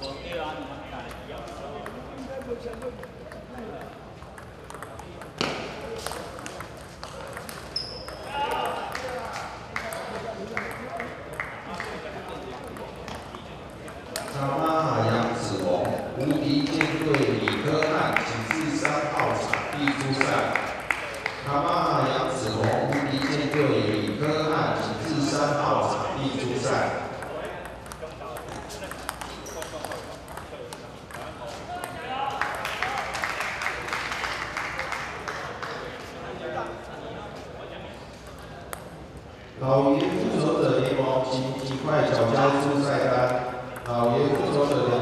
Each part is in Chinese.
我啊，你们俩一样。应不相。老爷复仇者联盟，请尽快缴交出赛单。老爷复仇者联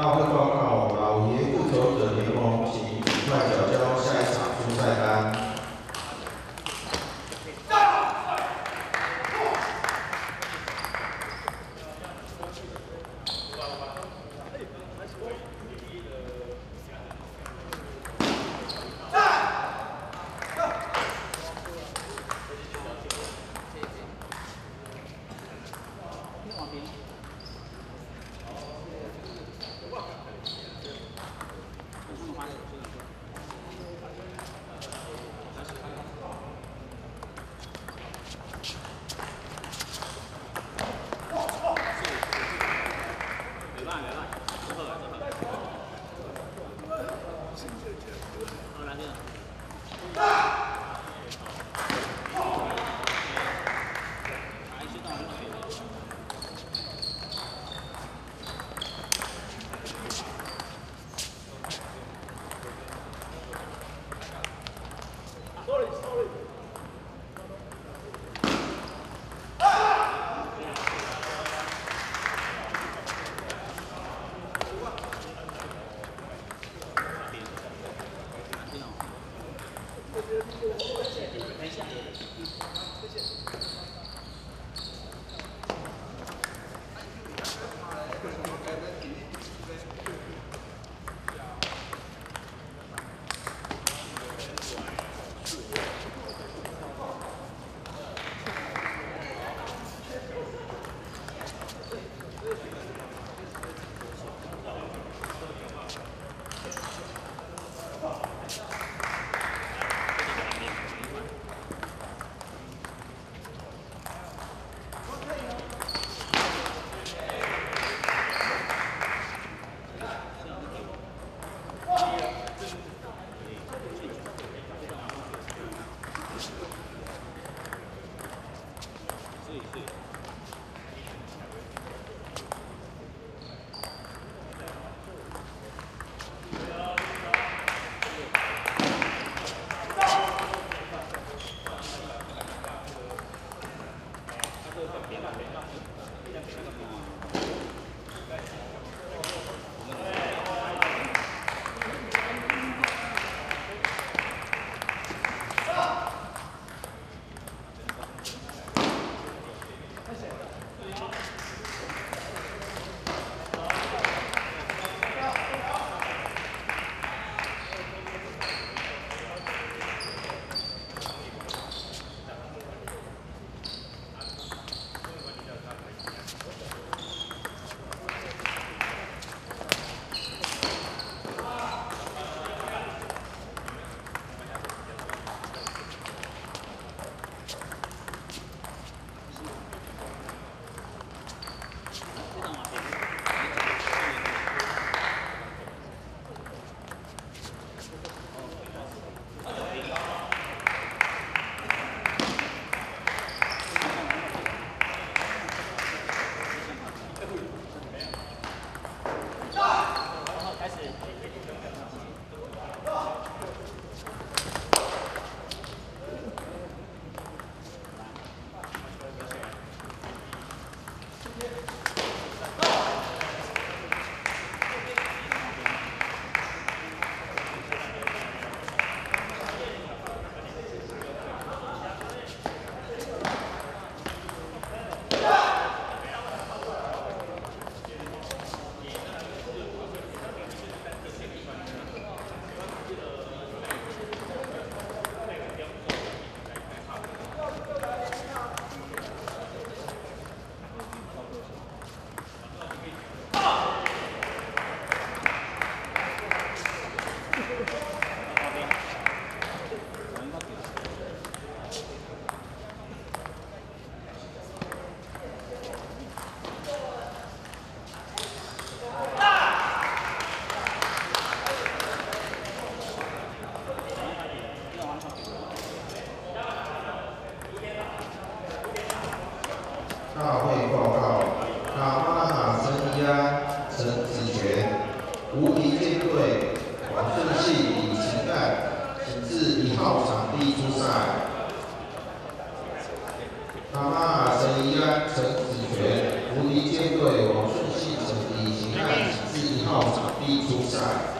Ah, vou falar. Sorry, sorry. 无敌舰队王顺信以情感请至一号场地出赛。妈妈陈怡安、陈子权，无敌舰队王顺信以情感请至一号场地出赛。